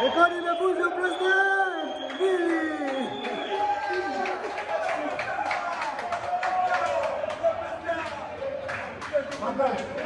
École de bouge le président Billy Bye-bye.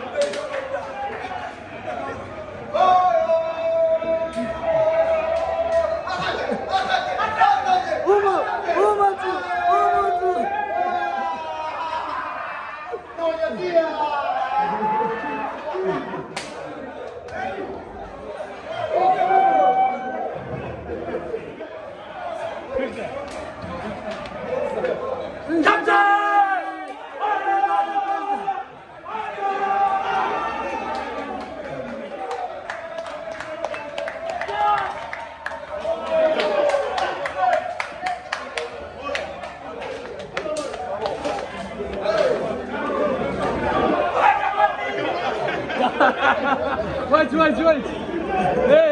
Wait, wait, wait. Hey.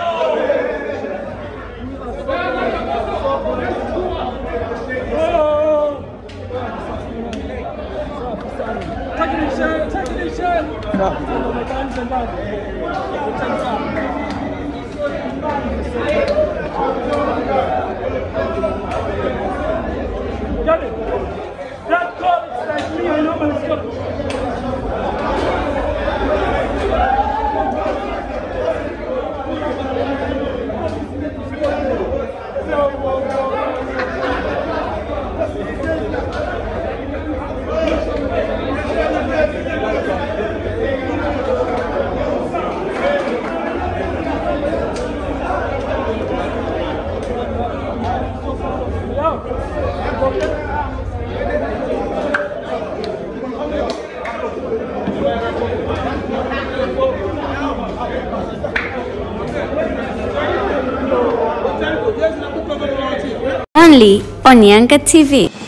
我们单身大对 Only on Yanga TV.